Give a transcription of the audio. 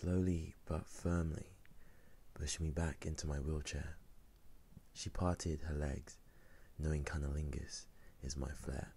slowly but firmly pushed me back into my wheelchair. She parted her legs, knowing cunnilingus is my flair.